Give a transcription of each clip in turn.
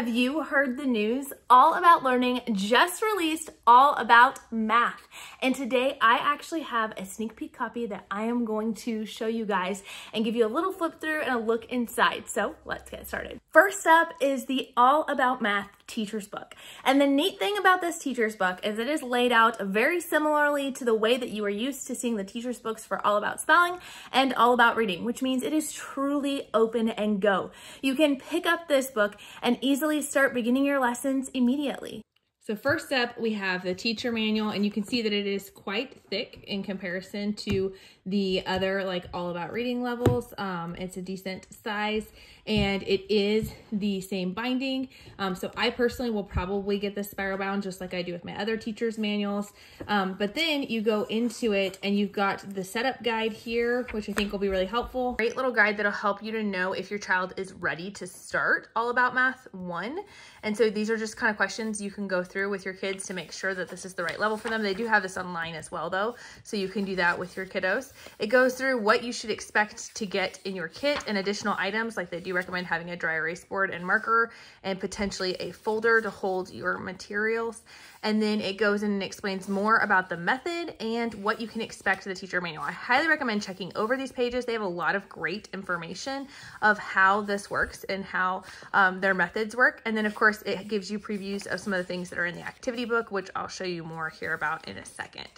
Have you heard the news? All About Learning just released All About Math. And today I actually have a sneak peek copy that I am going to show you guys and give you a little flip through and a look inside. So let's get started. First up is the All About Math teacher's book. And the neat thing about this teacher's book is it is laid out very similarly to the way that you are used to seeing the teacher's books for All About Spelling and All About Reading, which means it is truly open and go. You can pick up this book and easily start beginning your lessons immediately. So first up, we have the teacher manual, and you can see that it is quite thick in comparison to the other like all about reading levels. Um, it's a decent size and it is the same binding. Um, so I personally will probably get the spiral bound just like I do with my other teacher's manuals. Um, but then you go into it and you've got the setup guide here, which I think will be really helpful. Great little guide that'll help you to know if your child is ready to start All About Math 1. And so these are just kind of questions you can go through with your kids to make sure that this is the right level for them. They do have this online as well though, so you can do that with your kiddos. It goes through what you should expect to get in your kit and additional items like they do recommend having a dry erase board and marker and potentially a folder to hold your materials. And then it goes in and explains more about the method and what you can expect the teacher manual. I highly recommend checking over these pages. They have a lot of great information of how this works and how um, their methods work. And then of course it gives you previews of some of the things that are in the activity book, which I'll show you more here about in a second,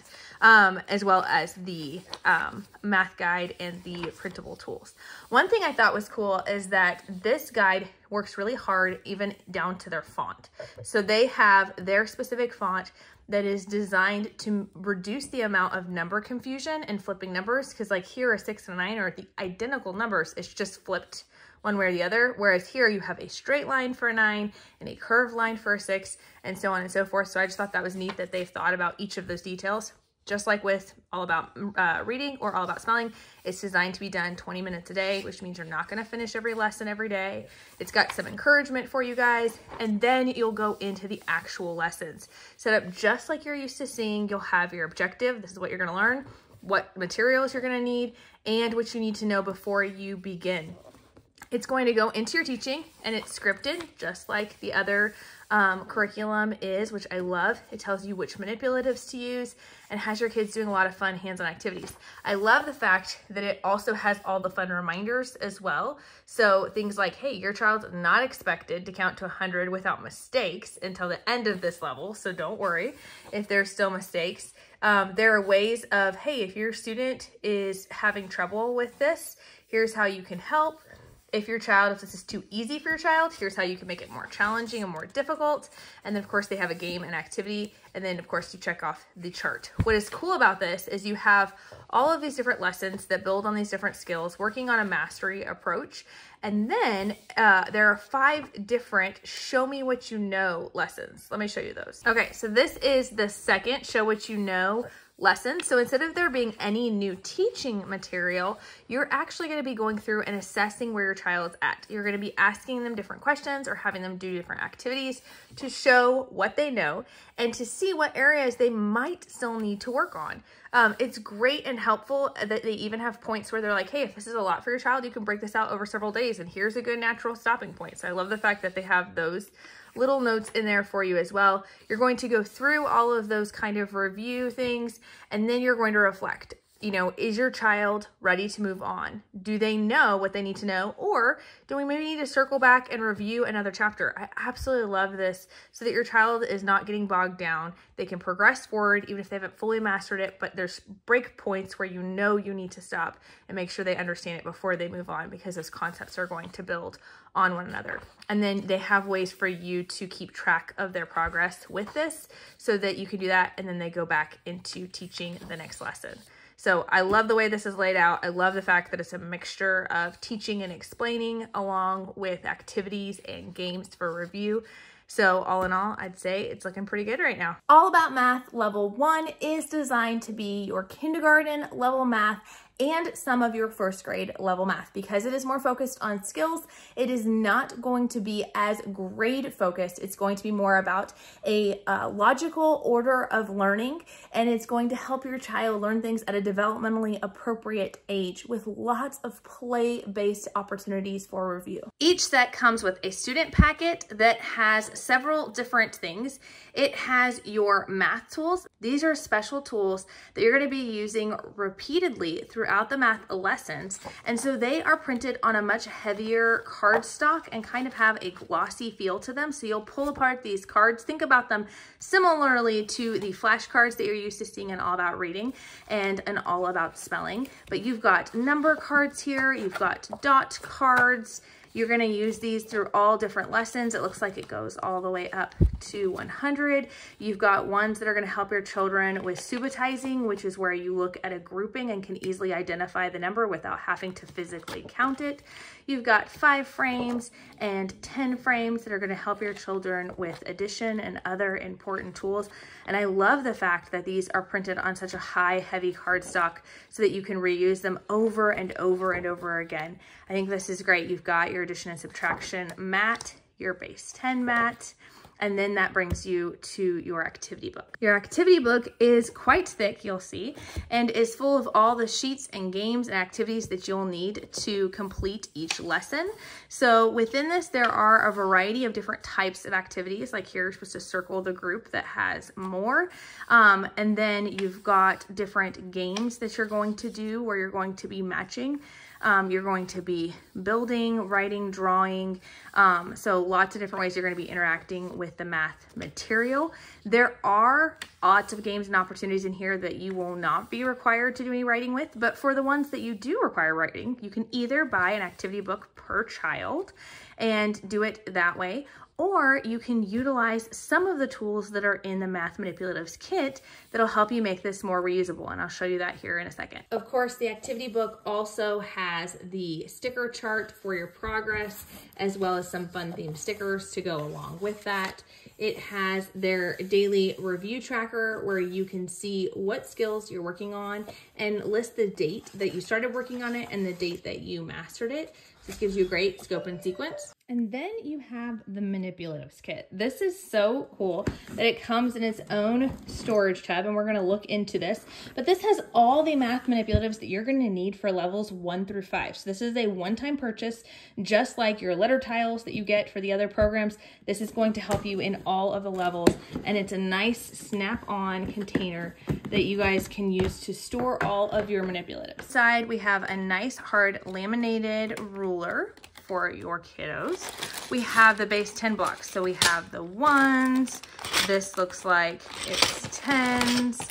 um, as well as the um, math guide and the printable tools. One thing I thought was cool is that this guide works really hard even down to their font. So they have their specific font that is designed to reduce the amount of number confusion and flipping numbers because like here a six and a nine are the identical numbers. It's just flipped one way or the other. Whereas here you have a straight line for a nine and a curved line for a six and so on and so forth. So I just thought that was neat that they've thought about each of those details just like with all about uh, reading or all about spelling, it's designed to be done 20 minutes a day, which means you're not going to finish every lesson every day. It's got some encouragement for you guys, and then you'll go into the actual lessons. Set up just like you're used to seeing. You'll have your objective. This is what you're going to learn, what materials you're going to need, and what you need to know before you begin. It's going to go into your teaching and it's scripted just like the other um, curriculum is, which I love. It tells you which manipulatives to use and has your kids doing a lot of fun hands-on activities. I love the fact that it also has all the fun reminders as well. So things like, hey, your child's not expected to count to 100 without mistakes until the end of this level. So don't worry if there's still mistakes. Um, there are ways of, hey, if your student is having trouble with this, here's how you can help if your child, if this is too easy for your child, here's how you can make it more challenging and more difficult. And then of course they have a game and activity. And then of course you check off the chart. What is cool about this is you have all of these different lessons that build on these different skills, working on a mastery approach. And then uh, there are five different show me what you know lessons. Let me show you those. Okay, so this is the second show what you know lesson. So instead of there being any new teaching material, you're actually going to be going through and assessing where your child's at. You're going to be asking them different questions or having them do different activities to show what they know and to see what areas they might still need to work on. Um, it's great and helpful that they even have points where they're like, hey, if this is a lot for your child, you can break this out over several days and here's a good natural stopping point. So I love the fact that they have those little notes in there for you as well. You're going to go through all of those kind of review things, and then you're going to reflect you know, is your child ready to move on? Do they know what they need to know? Or do we maybe need to circle back and review another chapter? I absolutely love this so that your child is not getting bogged down. They can progress forward even if they haven't fully mastered it, but there's break points where you know you need to stop and make sure they understand it before they move on because those concepts are going to build on one another. And then they have ways for you to keep track of their progress with this so that you can do that and then they go back into teaching the next lesson. So I love the way this is laid out. I love the fact that it's a mixture of teaching and explaining along with activities and games for review. So all in all, I'd say it's looking pretty good right now. All About Math Level 1 is designed to be your kindergarten level math and some of your first grade level math. Because it is more focused on skills, it is not going to be as grade focused. It's going to be more about a uh, logical order of learning, and it's going to help your child learn things at a developmentally appropriate age with lots of play-based opportunities for review. Each set comes with a student packet that has several different things. It has your math tools. These are special tools that you're gonna be using repeatedly throughout the math lessons. And so they are printed on a much heavier cardstock and kind of have a glossy feel to them. So you'll pull apart these cards. Think about them similarly to the flashcards that you're used to seeing in All About Reading and an All About Spelling. But you've got number cards here, you've got dot cards, you're gonna use these through all different lessons. It looks like it goes all the way up to 100. You've got ones that are gonna help your children with subitizing, which is where you look at a grouping and can easily identify the number without having to physically count it. You've got five frames and 10 frames that are gonna help your children with addition and other important tools. And I love the fact that these are printed on such a high, heavy cardstock so that you can reuse them over and over and over again. I think this is great. You've got your addition and subtraction mat, your base 10 mat, and then that brings you to your activity book. Your activity book is quite thick, you'll see, and is full of all the sheets and games and activities that you'll need to complete each lesson. So within this, there are a variety of different types of activities, like here you're supposed to circle the group that has more. Um, and then you've got different games that you're going to do where you're going to be matching. Um, you're going to be building, writing, drawing. Um, so lots of different ways you're going to be interacting with the math material. There are lots of games and opportunities in here that you will not be required to do any writing with, but for the ones that you do require writing, you can either buy an activity book per child and do it that way, or you can utilize some of the tools that are in the Math Manipulatives kit that'll help you make this more reusable. And I'll show you that here in a second. Of course, the activity book also has the sticker chart for your progress, as well as some fun themed stickers to go along with that. It has their daily review tracker where you can see what skills you're working on and list the date that you started working on it and the date that you mastered it. This gives you a great scope and sequence. And then you have the manipulatives kit. This is so cool that it comes in its own storage tub and we're gonna look into this. But this has all the math manipulatives that you're gonna need for levels one through five. So this is a one-time purchase, just like your letter tiles that you get for the other programs. This is going to help you in all of the levels. And it's a nice snap-on container that you guys can use to store all of your manipulatives. Side, we have a nice hard laminated ruler for your kiddos. We have the base 10 blocks. So we have the ones, this looks like it's tens.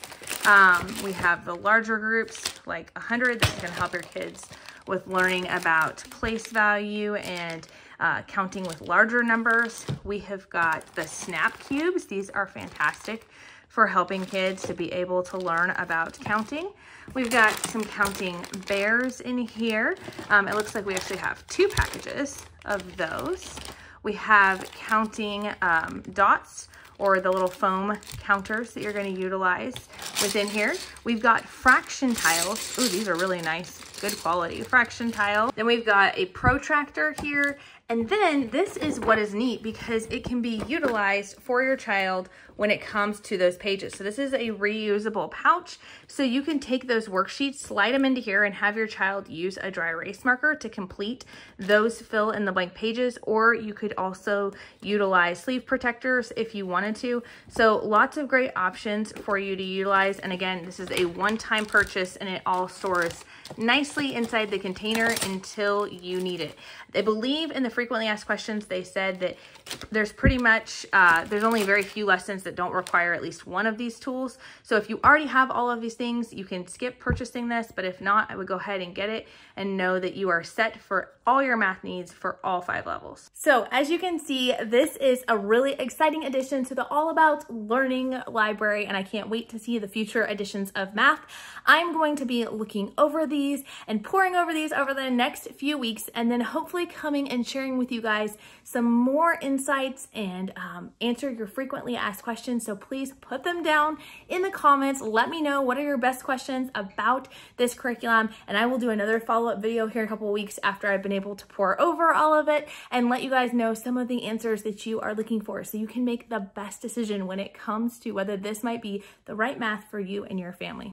Um, we have the larger groups, like 100, that can help your kids with learning about place value and uh, counting with larger numbers. We have got the snap cubes. These are fantastic for helping kids to be able to learn about counting. We've got some counting bears in here. Um, it looks like we actually have two packages of those. We have counting um, dots or the little foam counters that you're going to utilize within here. We've got fraction tiles. Ooh, these are really nice, good quality fraction tile. Then we've got a protractor here. And then this is what is neat because it can be utilized for your child when it comes to those pages. So this is a reusable pouch. So you can take those worksheets, slide them into here and have your child use a dry erase marker to complete those fill in the blank pages, or you could also utilize sleeve protectors if you wanted to. So lots of great options for you to utilize. And again, this is a one-time purchase and it all stores nicely inside the container until you need it. I believe in the frequently asked questions, they said that there's pretty much, uh, there's only very few lessons that don't require at least one of these tools. So if you already have all of these things, you can skip purchasing this, but if not, I would go ahead and get it and know that you are set for all your math needs for all five levels. So as you can see, this is a really exciting addition to the All About Learning library, and I can't wait to see the future editions of math. I'm going to be looking over these and pouring over these over the next few weeks, and then hopefully coming and sharing sharing with you guys some more insights and um, answer your frequently asked questions. So please put them down in the comments. Let me know what are your best questions about this curriculum. And I will do another follow-up video here in a couple weeks after I've been able to pour over all of it and let you guys know some of the answers that you are looking for so you can make the best decision when it comes to whether this might be the right math for you and your family.